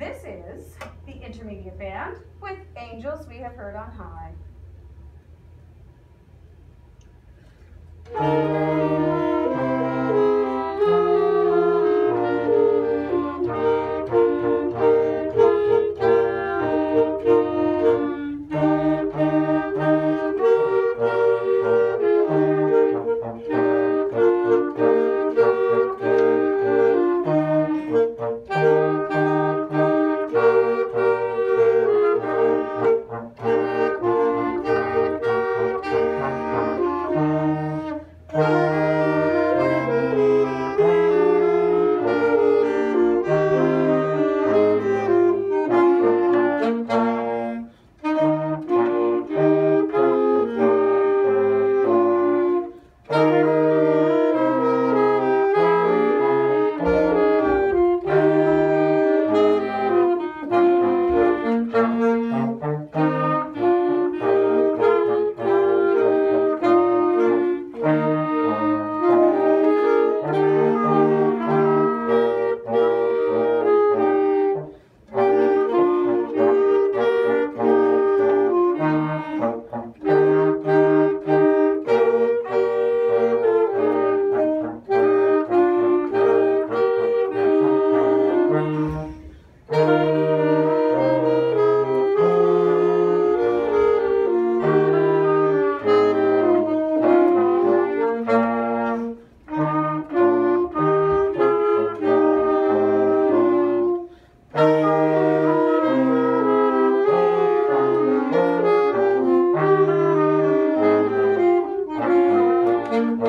This is the intermediate band with Angels We Have Heard on High. Thank